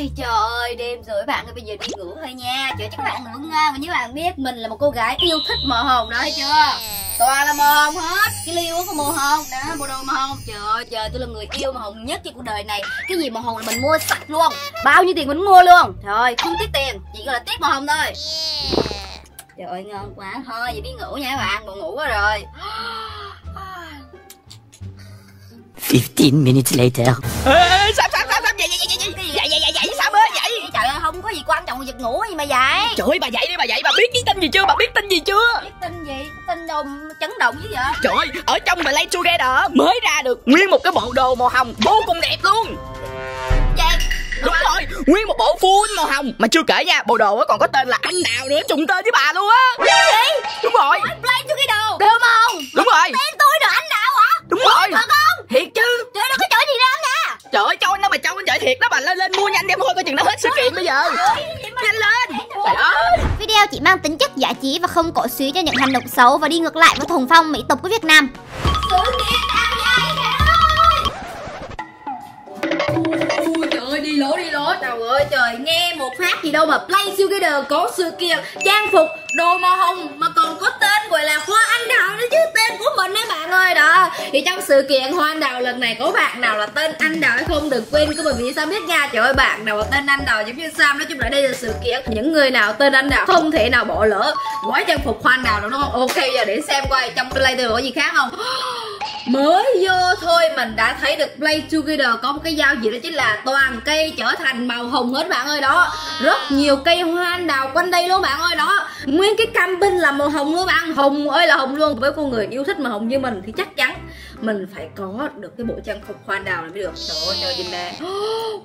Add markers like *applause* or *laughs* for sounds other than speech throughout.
Ai, trời ơi đêm rồi bạn ơi bây giờ đi ngủ thôi nha. Trời chắc các bạn ngủ ngon và như bạn biết mình là một cô gái yêu thích màu hồng đó thấy chưa? Toàn là màu hồng hết. Cái liêu có màu hồng đó bộ đồ màu hồng. Trời ơi trời tôi là người yêu màu hồng nhất trên cuộc đời này. Cái gì màu hồng là mình mua sạch luôn. Bao nhiêu tiền mình mua luôn. Trời ơi không tiếc tiền chỉ gọi là tiếc màu hồng thôi. Trời ơi ngon quá. Thôi vậy đi ngủ nha các bạn buồn ngủ quá rồi. 15 minutes later. Ê, không có gì quan trọng giật ngủ gì mà vậy? Trời ơi, bà dậy đi, bà dậy, bà biết cái tin gì chưa, bà biết tin gì chưa? Biết tin gì? Tin đâu chấn động chứ vậy? Trời ơi, ở trong The Late Together mới ra được nguyên một cái bộ đồ màu hồng vô cùng đẹp luôn. Vậy Đúng rồi, nguyên một bộ full màu hồng. Mà chưa kể nha, bộ đồ á còn có tên là anh nào nữa trùng tên với bà luôn á. Gì? Đúng rồi, play cho cái đồ đồ màu đúng rồi, tên tôi đồ anh nào hả? Đúng rồi. Thật không? Thiệt chứ. Trời đâu có chỗ gì đâu nha? Trời ơi, cho anh đâu mà chạy thiệt đó bà lên lên mua nhanh đem thôi coi chừng nó hết sự kiện bây giờ. Nhanh lên. Trời ơi. Video chỉ mang tính chất giải trí và không cổ suý cho những hành động xấu và đi ngược lại với thuần phong mỹ tục của Việt Nam. sự kiện ao dây trời ơi. Ui trời ơi đi lỗ đi lỗ Trời ơi trời nghe một phát gì đâu mà Play Together có sự kiện trang phục đồ màu hồng mà còn có gọi là hoa anh đào đó chứ, tên của mình đấy bạn ơi. Đó, thì trong sự kiện hoa anh đào lần này có bạn nào là tên anh đào hay không đừng quên của mình, vì sao biết nha. Trời ơi, bạn nào là tên anh đào giống như Sam. Nói chung là đây là sự kiện, những người nào tên anh đào không thể nào bỏ lỡ. Gói trang phục hoa anh đào đúng không? Ok, giờ để xem coi trong Play có gì khác không? *gasps* mới vô thôi mình đã thấy được Play Together có một cái giao diện đó chính là toàn cây trở thành màu hồng hết bạn ơi đó. Rất nhiều cây hoa anh đào quanh đây luôn bạn ơi đó. Nguyên cái camping là màu hồng luôn bạn. Hồng ơi là hồng luôn. Với con người yêu thích màu hồng như mình thì chắc chắn mình phải có được cái bộ trang phục hoa anh đào này mới được. Trời ơi trời nhìn nè. *gasps*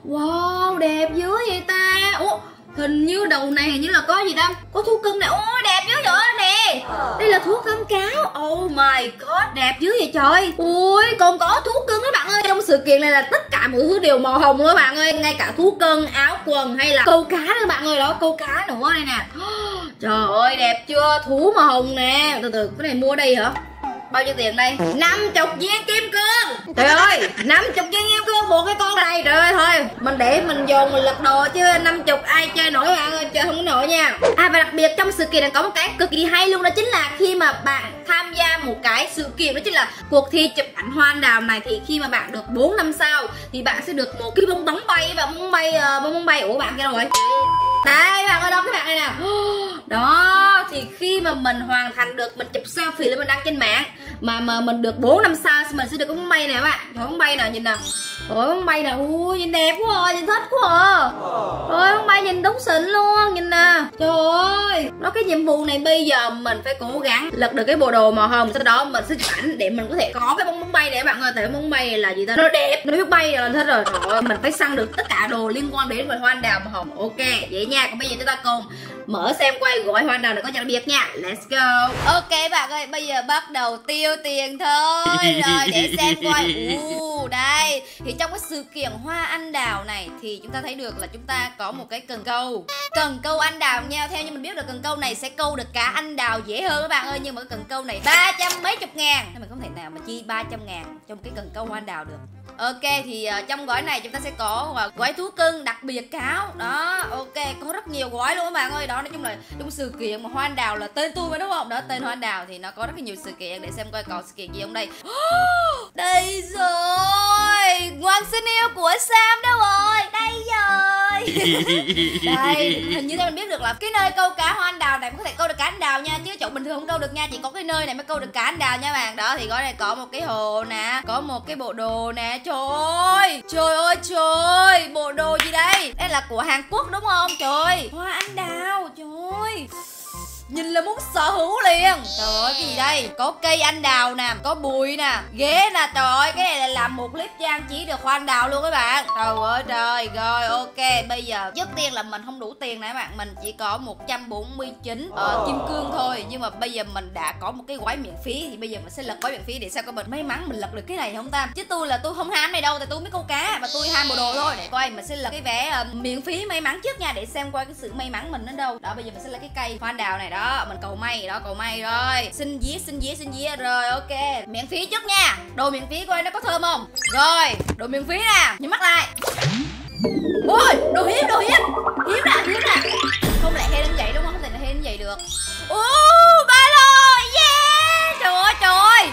Wow đẹp dữ vậy ta. Ủa hình như đầu này hình như là có gì đâu có thú cưng này. Ôi đẹp dữ vậy nè. Đây là thú cưng cáo. Oh my god, đẹp dữ vậy trời. Ui, còn có thú cưng đó bạn ơi. Trong sự kiện này là tất cả mọi thứ đều màu hồng luôn bạn ơi. Ngay cả thú cưng, áo quần hay là câu cá nữa bạn ơi. Đó, câu cá nữa đây nè. *gasps* Trời ơi, đẹp chưa? Thú màu hồng nè. Từ từ, cái này mua đây hả? Bao nhiêu tiền đây? Năm chục viên kim cương. Trời ơi. năm chục viên kim cương một cái con này. Trời ơi thôi mình để mình dồn mình lật đồ chứ năm chục ai chơi nổi bạn ơi chơi không nổi nha. À và đặc biệt trong sự kiện này có một cái cực kỳ hay luôn đó chính là khi mà bạn tham gia một cái sự kiện đó chính là cuộc thi chụp ảnh hoa anh đào này thì khi mà bạn được 4 năm sao thì bạn sẽ được một cái bông bóng bay và bông bay uh, bông bóng bay. Ủa bạn kia rồi? Đây bạn ơi đâu? Các bạn đây nè đó thì khi mà mình hoàn thành được mình chụp selfie lên mình đăng trên mạng mà mà mình được 4 năm sao thì mình sẽ được cái bóng bay nè các bạn. Trời, bóng bay nè nhìn nè Ôi bóng bay nè ui nhìn đẹp quá à nhìn thích quá à. Ôi bóng bay nhìn đúng xịn luôn nhìn nè. Trời ơi nó cái nhiệm vụ này bây giờ mình phải cố gắng lật được cái bộ đồ màu hồng sau đó mình sẽ chụp ảnh để mình có thể có cái bóng bóng bay này các bạn ơi. Tại bóng bay này là gì ta? Nó đẹp nó biết bay là thích rồi. Trời ơi mình phải săn được tất cả đồ liên quan đến về hoa anh đào màu hồng. Ok vậy nha. Còn bây giờ chúng ta cùng mở xem quay gói hoa anh đào này có đặc biệt nha. Let's go. Ok bạn ơi bây giờ bắt đầu tiêu tiền thôi. Rồi để xem coi. *laughs* Uh, đây. Thì trong cái sự kiện hoa anh đào này thì chúng ta thấy được là chúng ta có một cái cần câu. Cần câu anh đào nha theo như mình biết được cần câu này sẽ câu được cả anh đào dễ hơn các bạn ơi. Nhưng mà cái cần câu này ba trăm mấy chục ngàn. Nên mình không thể nào mà chi 300 ngàn trong cái cần câu hoa anh đào được Ok thì uh, trong gói này chúng ta sẽ có uh, gói thú cưng đặc biệt cáo. Đó ok có rất nhiều gói luôn các bạn ơi. Đó nói chung là trong sự kiện mà hoa anh đào là tên tôi mà đúng không? Đó tên hoa anh đào thì nó có rất là nhiều sự kiện Để xem coi còn sự kiện gì không đây. *gasps* Đây rồi! Ngoan xin yêu của Sam đâu rồi? Đây rồi! *laughs* Đây, hình như theo mình biết được là Cái nơi câu cá hoa anh đào này mới có thể câu được cá anh đào nha, Chứ chỗ bình thường không câu được nha, Chỉ có cái nơi này mới câu được cá anh đào nha bạn. Đó, thì gói này, có một cái hồ nè, Có một cái bộ đồ nè. Trời ơi Trời ơi trời ơi Bộ đồ gì đây? Đây là của Hàn Quốc đúng không? Trời ơi. Hoa anh đào, Trời ơi. Nhìn là muốn sở hữu liền. Trời ơi cái gì đây? Có cây anh đào nè Có bụi nè Ghế nè. Trời ơi cái này là làm một clip trang trí được hoa anh đào luôn các bạn. Trời ơi trời. Rồi ok. Bây giờ trước tiên là mình không đủ tiền nè các bạn. Mình chỉ có 149 uh, kim cương thôi. Nhưng mà bây giờ mình đã có một cái gói miễn phí. Thì bây giờ mình sẽ lật gói miễn phí Để sao có mình may mắn mình lật được cái này không ta? Chứ tôi là tôi không ham này đâu Tại tôi mới câu cá Và tôi ham bộ đồ thôi. Để coi mình sẽ lật cái vé uh, miễn phí may mắn trước nha Để xem coi cái sự may mắn mình đến đâu. Đó bây giờ mình sẽ lấy cái cây hoa anh đào này đó mình cầu may đó cầu may rồi. Xin día xin día xin día rồi ok. Miễn phí trước nha. Đồ miễn phí coi nó có thơm không? Rồi đồ miễn phí nè. Nhắm mắt lại. Ôi đồ hiếm đồ hiếm. Hiếm nè hiếm nè. Không lẽ hay đến vậy đúng không? Không thể là hay đến vậy được. Ô uh, ba lô. Yeah. Trời ơi trời ơi.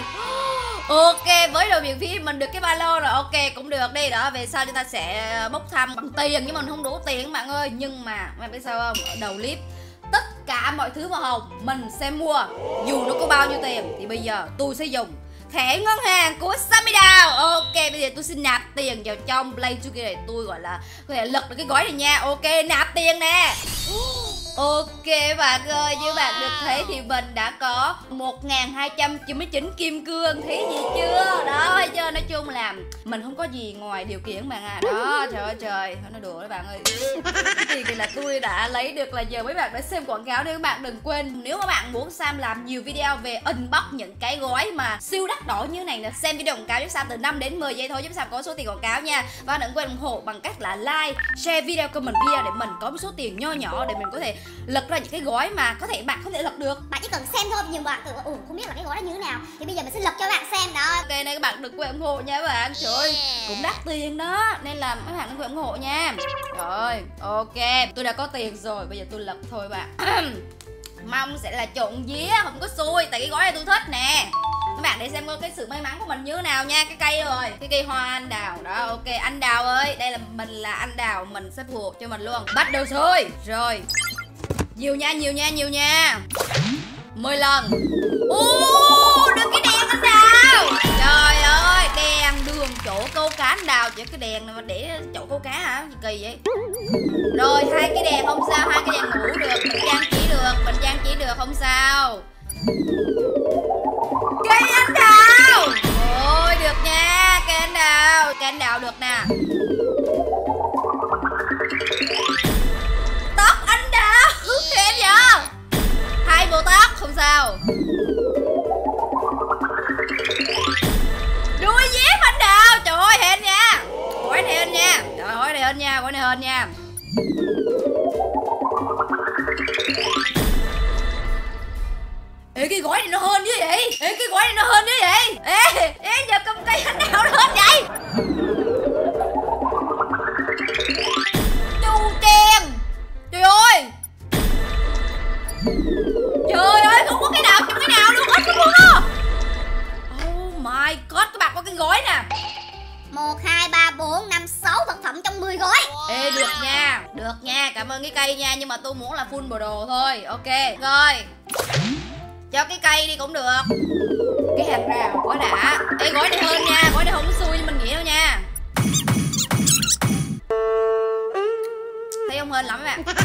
Ok, với đồ miễn phí mình được cái ba lô rồi. Ok, cũng được đi. Đó, về sau chúng ta sẽ bốc thăm bằng tiền. Nhưng mình không đủ tiền bạn ơi. Nhưng mà, bạn biết sao không? Ở đầu clip tất cả mọi thứ màu hồng, mình sẽ mua. Dù nó có bao nhiêu tiền, thì bây giờ tôi sẽ dùng thẻ ngân hàng của Samidao Ok, bây giờ tôi xin nạp tiền vào trong Play Together. Này tôi gọi là, có thể lật được cái gói này nha. Ok, nạp tiền nè. Ok bạn ơi, như bạn được thấy thì mình đã có 1299 kim cương Thấy gì chưa? Đó, thấy chưa? Nói chung là mình không có gì ngoài điều kiện bạn à Đó, trời ơi trời, nó đùa đấy bạn ơi. Này là tôi đã lấy được là giờ mấy bạn đã xem quảng cáo Nên các bạn đừng quên. Nếu mà bạn muốn Sam làm nhiều video về unbox những cái gói mà siêu đắt đỏ như này là Xem video quảng cáo giúp Sam từ 5 đến 10 giây thôi Giúp Sam có số tiền quảng cáo nha. Và đừng quên ủng hộ bằng cách là like, share video, comment video Để mình có một số tiền nho nhỏ để mình có thể lật ra những cái gói mà có thể bạn không thể lật được. Bạn chỉ cần xem thôi nhưng bạn tưởng ủa không biết là cái gói đó như thế nào. Thì bây giờ mình sẽ lật cho bạn xem đó. Ok này các bạn đừng quên ủng hộ nha các bạn. Trời ơi cũng đắt tiền đó. Nên là các bạn đừng quên ủng hộ nha. Rồi ok. Tôi đã có tiền rồi bây giờ tôi lật thôi bạn. *clears throat* Mong sẽ là trộn vía không có xui tại cái gói này tôi thích nè. Các bạn để xem coi cái sự may mắn của mình như thế nào nha cái cây rồi. Cái cây hoa anh đào đó ok. Anh đào ơi đây là mình là anh đào mình sẽ phù hộ cho mình luôn. Bắt đầu thôi rồi nhiều nha nhiều nha nhiều nha. 10 lần. Ô đừng cái đèn anh đào. Trời ơi đèn đường chỗ câu cá anh đào. Chỉ cái đèn này mà để chỗ câu cá hả? Gì kỳ vậy? Rồi, hai cái đèn không sao, Hai cái đèn ngủ được. Mình trang trí được Mình trang trí được, không sao. Được Cái hạt ra gói đã. Ê gói này hơn nha. Gói này không xui như mình nghĩ đâu nha. Thấy không? Hên lắm các bạn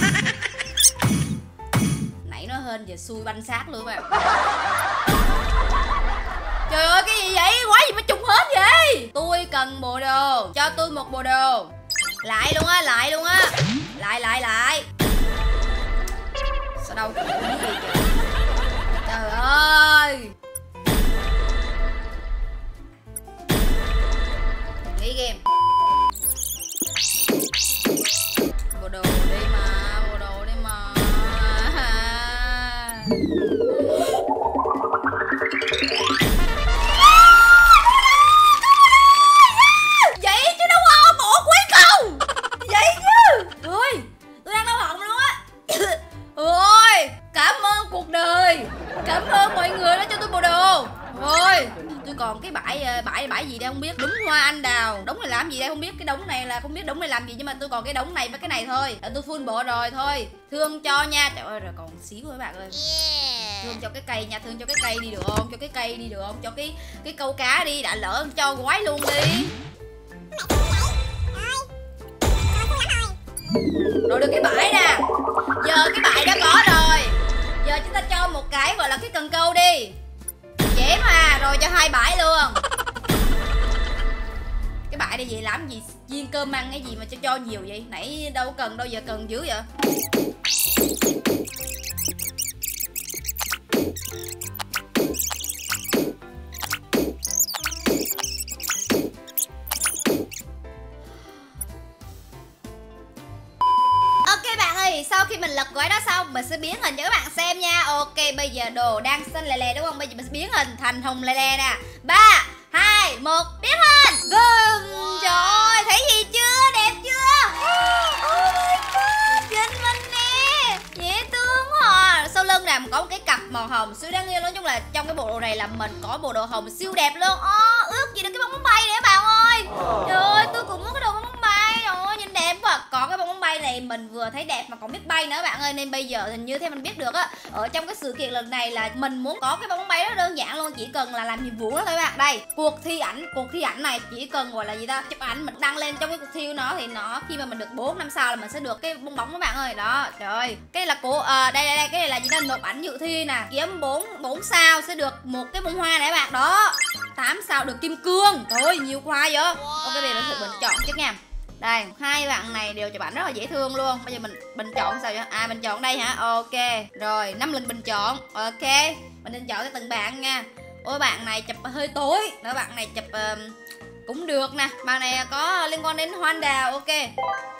Nãy nó hên giờ xui banh xác luôn các bạn Trời ơi, cái gì vậy? Quá gì mà trùng hết vậy? Tôi cần bộ đồ. Cho tôi một bộ đồ. Lại luôn á, lại luôn á. Lại lại lại. Sao đâu? Cái gì kìa Trời ơi. Nghỉ game. Thương cho nha. Trời ơi rồi còn xíu thôi bạn ơi. Thương cho cái cây nha thương cho cái cây đi được không? Cho cái cây đi được không? Cho cái cái câu cá đi đã lỡ cho gói luôn đi. Rồi được cái bãi nè. Giờ cái bãi đã có rồi. Giờ chúng ta cho một cái gọi là cái cần câu đi. Dễ mà rồi cho hai bãi luôn đi bãi vậy làm gì viên cơm ăn cái gì mà cho cho nhiều vậy? Nãy đâu cần đâu giờ cần dữ vậy? Ok bạn ơi, sau khi mình lật gói đó xong Mình sẽ biến hình cho các bạn xem nha. Ok, bây giờ đồ đang xanh lè lè đúng không? Bây giờ mình sẽ biến hình thành hồng lè lè nè. 3, 2, 1, biến hình Gừng. Trời ơi, thấy gì chưa? Đẹp chưa? Oh my god, nhìn mình nè. Dễ thương quá à. Sau lưng nè, có một cái cặp màu hồng. Siêu đáng yêu Nói chung là trong cái bộ đồ này là mình có bộ đồ hồng siêu đẹp luôn. Ô, ước gì được cái bóng bay này các bạn ơi. Trời ơi tôi cũng muốn cái đồ bóng bay này mình vừa thấy đẹp mà còn biết bay nữa bạn ơi nên bây giờ hình như theo mình biết được á ở trong cái sự kiện lần này là mình muốn có cái bóng bay đó đơn giản luôn chỉ cần là làm nhiệm vụ đó thôi bạn. Đây cuộc thi ảnh cuộc thi ảnh này chỉ cần gọi là gì ta chụp ảnh mình đăng lên trong cái cuộc thi của nó thì nó khi mà mình được 4 năm sau là mình sẽ được cái bong bóng các bạn ơi. Đó trời ơi. Cái là của à, đây đây đây cái này là gì ta nộp ảnh dự thi nè kiếm 4 4 sao sẽ được một cái bông hoa này bạn. Đó 8 sao được kim cương. Trời ơi nhiều hoa vậy. Ok bây giờ mình thử chọn trước nha đây hai bạn này đều chụp ảnh rất là dễ thương luôn. Bây giờ mình bình chọn sao vậy? À mình chọn đây hả? Ok. Rồi năm lần bình chọn. Ok. Mình nên chọn cho từng bạn nha. Ôi bạn này chụp hơi tối. Nữa bạn này chụp uh, cũng được nè bạn này có liên quan đến hoa anh đào ok.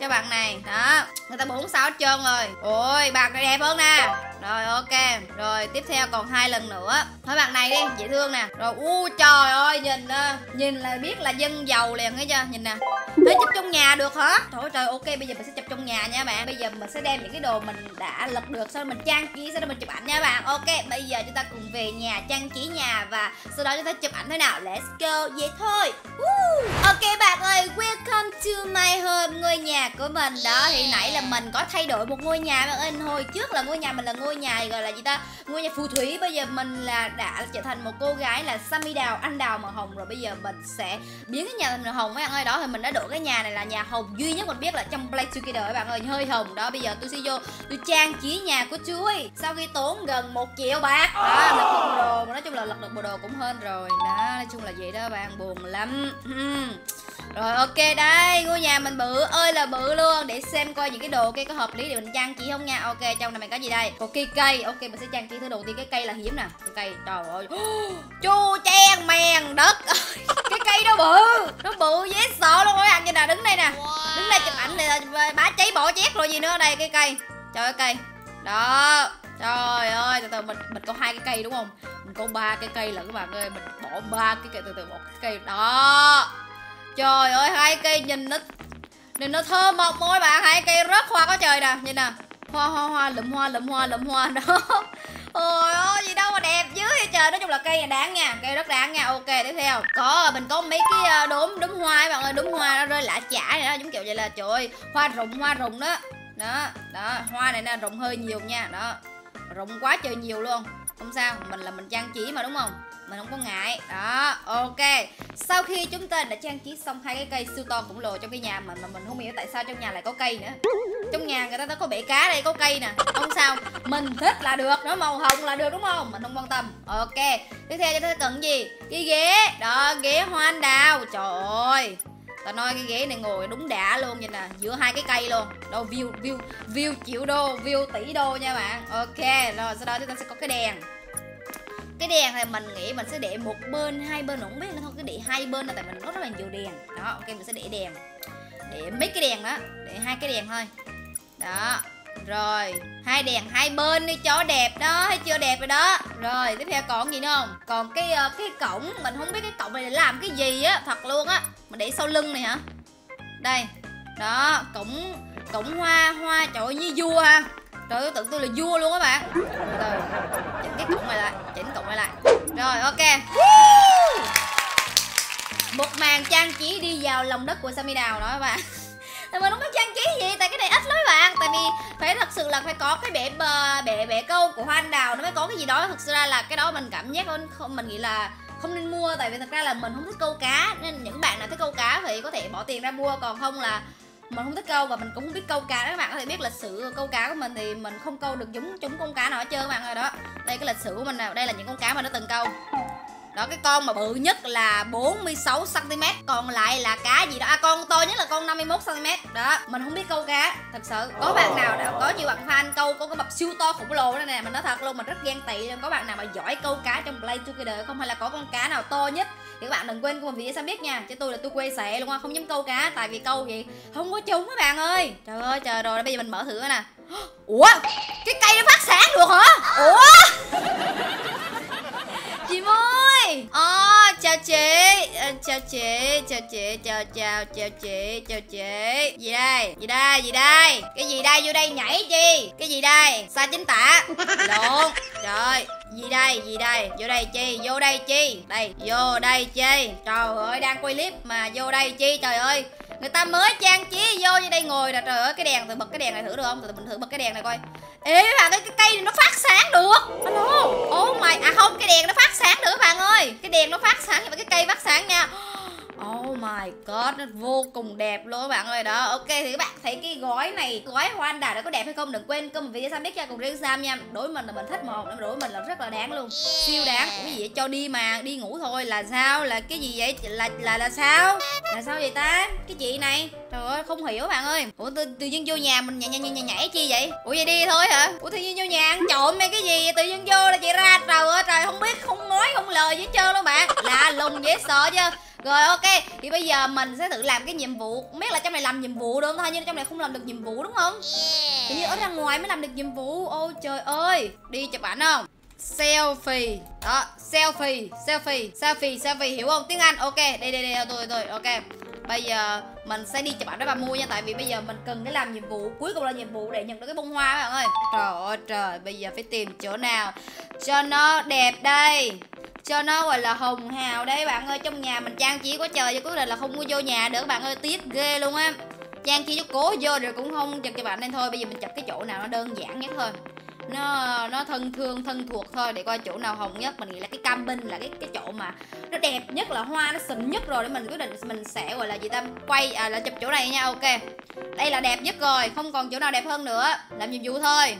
Cho bạn này đó người ta bốn sáu trơn rồi. Ôi bạn này đẹp hơn nè. Rồi ok. Rồi tiếp theo còn hai lần nữa. Thôi bạn này đi dễ thương nè. Rồi u trời ơi nhìn ờ, nhìn là biết là dân giàu liền thấy chưa? Nhìn nè. Thế chụp trong nhà được hả? Trời trời ok bây giờ mình sẽ chụp trong nhà nha bạn. Bây giờ mình sẽ đem những cái đồ mình đã lật được Sau đó mình trang trí, sau đó mình chụp ảnh nha bạn. Ok bây giờ chúng ta cùng về nhà trang trí nhà Và sau đó chúng ta chụp ảnh thế nào? Let's go, vậy thôi. Woo. Ok bạn ơi, welcome to my home. Ngôi nhà của mình. Đó Thì nãy là mình có thay đổi một ngôi nhà bạn ơi. Hồi trước là ngôi nhà mình là ngôi nhà gọi là gì ta? Ngôi nhà phù thủy. Bây giờ mình là đã trở thành một cô gái là Sammy Đào, anh đào màu hồng. Rồi bây giờ mình sẽ biến cái nhà thành màu hồng mấy bạn ơi. Đó thì mình đã đổi cái nhà này là nhà hồng duy nhất mình biết là trong Play Together bạn ơi. Hơi hồng. Đó bây giờ tôi sẽ vô tôi trang trí nhà của chuối sau khi tốn gần một triệu bạc. Đó lật được bộ đồ. Nói chung là lật được bộ đồ cũng hơn rồi. Đó nói chung là vậy đó bạn. Buồn lắm rồi, ok đây, ngôi nhà mình bự, ơi là bự luôn. Để xem coi những cái đồ cây có hợp lý để mình trang trí không nha. Ok, trong này mình có gì đây? Có cây cây. Ok, mình sẽ trang trí thứ đầu tiên, cái cây là hiếm nè. Cây trời ơi. *gasps* Chu chen mèn đất. *laughs* Cái cây đó bự. Nó bự dễ sợ luôn ơi anh nhìn nè à, đứng đây nè. Đứng đây chụp ảnh này bá cháy bỏ chét rồi gì nữa đây, cái cây. Trời ơi, cây. Đó trời ơi, từ từ, mình mình có hai cái cây đúng không? Mình có ba cái cây là các bạn ơi, mình bỏ ba cái cây, từ từ, bỏ cái cây đó. Trời ơi, hai cây nhìn nó nhìn nó thơm mộc môi bạn, hai cây rất hoa có trời nè. Nhìn nè, hoa hoa hoa, lụm hoa lụm hoa lụm hoa đó. *laughs* Ôi ơi, gì đâu mà đẹp dữ vậy trời. Nói chung là cây này đáng nha, cây rất đáng nha. Ok, tiếp theo. Có, mình có mấy cái à, đốm đốm hoa các bạn ơi, đốm hoa nó rơi lạ chả này đó, giống kiểu vậy là, trời ơi, hoa rụng hoa rụng đó. Đó đó, hoa này nè, rụng hơi nhiều nha. Đó rụng quá trời nhiều luôn. Không sao, mình là mình trang trí mà, đúng không? Mình không có ngại. Đó, ok. Sau khi chúng ta đã trang trí xong hai cái cây siêu to khổng lồ trong cái nhà mình mà mình không hiểu tại sao trong nhà lại có cây nữa. Trong nhà người ta đã có bể cá đây, có cây nè. Không sao, mình thích là được, nó màu hồng là được, đúng không? Mình không quan tâm. Ok, tiếp theo chúng ta cần gì? Cái ghế. Đó, ghế hoa anh đào. Trời ơi tao nói cái ghế này ngồi đúng đã luôn vậy nè, giữa hai cái cây luôn. Đâu, view view view triệu đô, view tỷ đô nha bạn. Ok, rồi, sau đó chúng ta sẽ có cái đèn. Cái đèn này mình nghĩ mình sẽ để một bên, hai bên không biết nữa thôi cứ để hai bên là tại mình có rất là nhiều đèn. Đó, ok, mình sẽ để đèn. Để mấy cái đèn đó, để hai cái đèn thôi. Đó rồi, hai đèn hai bên đi, cho đẹp đó, thấy chưa đẹp rồi đó. Rồi, tiếp theo còn gì nữa không? Còn cái ờ, cái cổng, mình không biết cái cổng này để làm cái gì á, thật luôn á. Mình để sau lưng này hả? Đây, đó, cổng cổng hoa hoa, trời ơi, như vua ha. Trời ơi, tưởng tôi là vua luôn các bạn. Rồi, chỉnh cái cổng này lại, chỉnh cổng này lại. Rồi, ok. Một màn trang trí đi vào lòng đất của Sammy Đào đó, các bạn tại mình không có trang trí gì, tại cái này ít lắm bạn. Tại vì phải thật sự là phải có cái bể bờ, bể bể câu của hoa anh đào, nó mới có cái gì đó. Thực sự ra là cái đó mình cảm giác không, mình nghĩ là không nên mua. Tại vì thật ra là mình không thích câu cá, nên những bạn nào thích câu cá thì có thể bỏ tiền ra mua. Còn không là mình không thích câu và mình cũng không biết câu cá. Các bạn có thể biết lịch sử câu cá của mình thì mình không câu được giống chúng con cá nào hết trơn các bạn ơi đó. Đây, cái lịch sử của mình nào đây là những con cá mà nó từng câu đó cái con mà bự nhất là 46 cm còn lại là cá gì đó? À con to nhất là con 51 cm đó mình không biết câu cá thật sự. Có bạn nào đã có nhiều bạn fan câu có cái mập siêu to khủng lồ đó nè mình nói thật luôn mình rất ghen tị có bạn nào mà giỏi câu cá trong play together không? Hay là có con cá nào to nhất? Thì các bạn đừng quên comment phía sao biết nha. Chứ tôi là tôi quê xệ luôn á không dám câu cá tại vì câu gì không có trúng các bạn ơi. Trời ơi trời rồi bây giờ mình mở thử nè. *gasps* Ủa cái cây nó phát sáng được hả ủa chị ơi à, chào chị chào chị chào chào chào chị chào chị. Gì đây? Gì đây? Gì đây? Cái gì đây? Vô đây nhảy chi? Cái gì đây? Sai chính tả. *laughs* Lộn. Trời gì đây? Gì đây? Vô đây chi? Vô đây chi? Đây. Vô đây chi? Trời ơi đang quay clip mà vô đây chi? Trời ơi. Người ta mới trang trí vô như đây ngồi nè. Trời ơi cái đèn từ bật cái đèn này thử được không? Từ mình thử bật cái đèn này coi ê bạn ơi, cái cây này nó phát sáng được. Alo oh my à không, cái đèn nó phát sáng được các bạn ơi. Cái đèn nó phát sáng, nhưng mà cái cây phát sáng nha my god, nó vô cùng đẹp luôn các bạn ơi đó Ok thì các bạn thấy cái gói này Gói hoa anh đào nó có đẹp hay không Đừng quên comment video sao biết cho cùng riêng Sam nha Đối mình là mình thích một Đối mình là rất là đáng luôn Siêu đáng cái gì vậy? cho đi mà đi ngủ thôi Là sao? Là cái gì vậy? Là là là sao? Là sao vậy ta? Cái chị này Trời ơi không hiểu các bạn ơi Ủa tự, tự nhiên vô nhà mình nhảy, nhảy, nhảy, nhảy chi vậy Ủa vậy đi thôi hả Ủa tự nhiên vô nhà ăn trộm hay cái gì vậy? Tự nhiên vô là chị ra trời ơi trời không biết không nói không lời gì hết trơn luôn bạn Lạ lùng dễ sợ chứ rồi ok, thì bây giờ mình sẽ thử làm cái nhiệm vụ. Không biết là trong này làm nhiệm vụ được không thôi Nhưng trong này không làm được nhiệm vụ đúng không? Tự nhiên ở ra ngoài mới làm được nhiệm vụ. Ôi trời ơi. Đi chụp ảnh không? Selfie. Đó, selfie, selfie, selfie, selfie Hiểu không? Tiếng Anh, ok. Đây, đây, đây, tôi, tôi, ok Bây giờ mình sẽ đi chụp ảnh với bà mua nha, Tại vì bây giờ mình cần để làm nhiệm vụ, Cuối cùng là nhiệm vụ để nhận được cái bông hoa các bạn ơi. Trời ơi, trời, Bây giờ phải tìm chỗ nào Cho nó đẹp đây, cho nó, gọi là, hồng hào đây bạn ơi. Trong nhà mình trang trí quá trời cho cuối định là không có vô nhà được, bạn ơi, tiếc ghê luôn á. Trang trí cho cố vô rồi cũng không chụp cho bạn nên thôi, bây giờ mình chụp cái chỗ nào nó đơn giản nhất thôi nó nó thân thương, thân thuộc thôi, để coi chỗ nào hồng nhất, mình nghĩ là cái cam binh là cái cái chỗ mà nó đẹp nhất, là hoa nó xịn nhất rồi, để mình quyết định mình sẽ, gọi là gì ta, quay à là chụp chỗ này nha, ok. Đây là đẹp nhất rồi, không còn chỗ nào đẹp hơn nữa, làm nhiệm vụ thôi.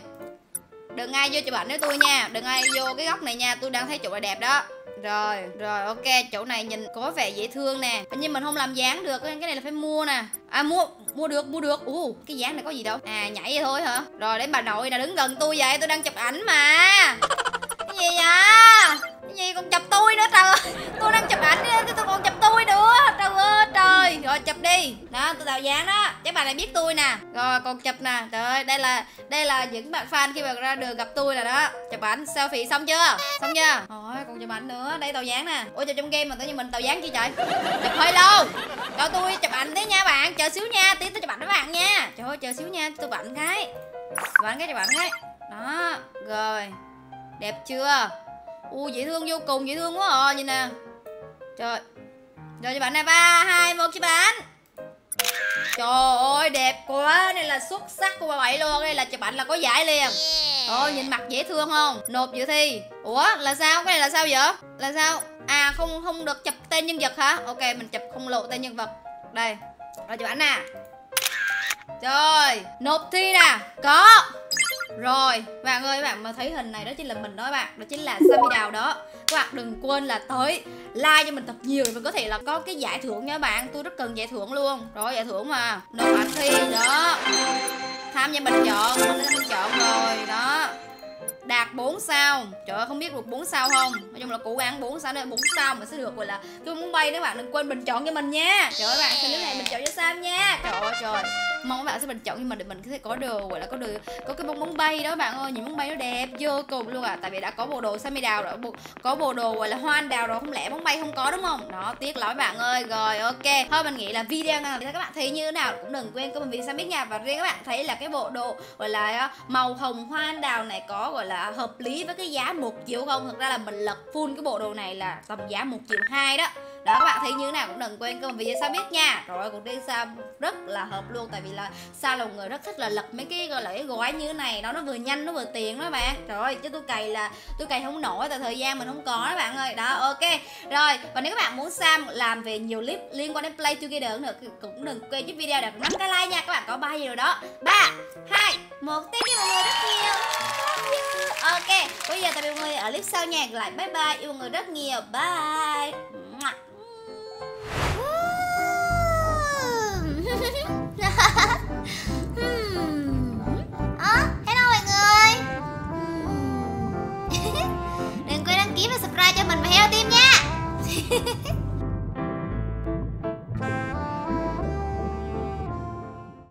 Đừng ai vô chụp ảnh với tôi nha, đừng ai vô cái góc này nha, tôi đang thấy chỗ này đẹp đó rồi, rồi ok, chỗ này nhìn có vẻ dễ thương nè. Nhưng mình không làm dáng được, cái này là phải mua nè. À mua, mua được, mua được. Ủa, cái dáng này có gì đâu. À nhảy vậy thôi hả? Rồi đến bà nội nè đứng gần tôi vậy, tôi đang chụp ảnh mà. Cái gì vậy? Cái gì còn chụp tôi nữa trời Tôi đang chụp ảnh tôi còn chụp tôi nữa. Trời ơi trời. Rồi chụp đi. Đó, tôi tạo dáng đó. Chắc bà này biết tôi nè. Rồi còn chụp nè. Trời ơi, đây là đây là những bạn fan khi mà ra đường gặp tôi là đó. Chụp ảnh selfie xong chưa? Xong chưa? Rồi còn chụp ảnh nữa. Đây tạo dáng nè. Ôi chụp trong game mà tự nhiên mình tạo dáng chi trời? Chụp hơi lâu. Cho tôi chụp ảnh tí nha bạn. Chờ xíu nha tí tôi chụp ảnh với bạn nha. Trời ơi chờ xíu nha tôi bạn ảnh cái. Bạn ảnh cái chụp ảnh cái. Đó rồi. Đẹp chưa? U dễ thương vô cùng dễ thương quá à nhìn nè. Trời. Rồi chụp ảnh này ba hai một chụp ảnh Trời ơi đẹp quá Đây là xuất sắc của bà Bảy luôn Đây là chụp ảnh là có giải liền. Ôi nhìn mặt dễ thương không? Nộp dự thi. Ủa là sao? Cái này là sao vậy? Là sao? À không không được chụp tên nhân vật hả? Ok mình chụp không lộ tên nhân vật. Đây. Rồi chụp ảnh nè. Rồi Nộp thi nè. Có rồi, bạn ơi, bạn mà thấy hình này đó chính là mình đó bạn. Đó chính là Sammy Đào đó. Các bạn đừng quên là tới like cho mình thật nhiều Mình có thể là có cái giải thưởng nha bạn. Tôi rất cần giải thưởng luôn. Rồi, giải thưởng mà. Nộp ảnh thi, đó. Tham gia bình chọn, mình đã bình chọn rồi, đó đạt 4 sao. Trời ơi, không biết được 4 sao không? Nói chung là cố gắng 4 sao, nên 4 sao mình sẽ được, gọi là, tôi muốn bay các bạn đừng quên bình chọn cho mình nha. Trời ơi, bạn xem clip này bình chọn cho sam nha. Trời ơi, trời mong các bạn sẽ bình chọn nhưng mà để mình có thể có đồ, gọi là, có đồ, có cái bông bóng bay đó bạn ơi. Nhìn bóng bay nó đẹp, vô cùng luôn à tại vì đã có bộ đồ Sammy đào rồi có bộ đồ, gọi là, hoa anh đào rồi. Không lẽ bóng bay không có, đúng không? Đó, tiếc lắm bạn ơi. Rồi, ok. Thôi, mình nghĩ là video này các bạn thấy như thế nào cũng đừng quên comment vì Sam biết nha. Và riêng các bạn thấy là cái bộ đồ, gọi là ờ, màu hồng, hoa anh đào này có, gọi là hợp lý với cái giá một triệu không? Thật ra là mình lật full cái bộ đồ này là tầm giá một triệu hai đó. Đó, các bạn thấy như thế nào? Cũng đừng quên comment vì sao biết nha. Rồi cũng đi sao rất là hợp luôn, tại vì là sao là một người rất thích là lật mấy cái, gọi là cái gói như thế này. Đó nó vừa nhanh, nó vừa tiền đó bạn. Trời ơi, chứ tôi cày là, tôi cày không nổi, tại thời gian mình không có đó bạn ơi. Đó, ok. Rồi, và nếu các bạn muốn Sam làm về nhiều clip liên quan đến play together nữa cũng đừng quên giúp video đặt nắm cái like nha. Các bạn có ba gì rồi đó? Ba, hai, một. Tiếng you mọi người rất nhiều ok bây giờ tạm biệt mọi người ở clip sau nha lại. Bye bye yêu mọi người rất nhiều. Bye. Hmm. à, *laughs* hello mọi người. *laughs* Đừng quên đăng ký và subscribe cho mình và Hello Team nha. *laughs*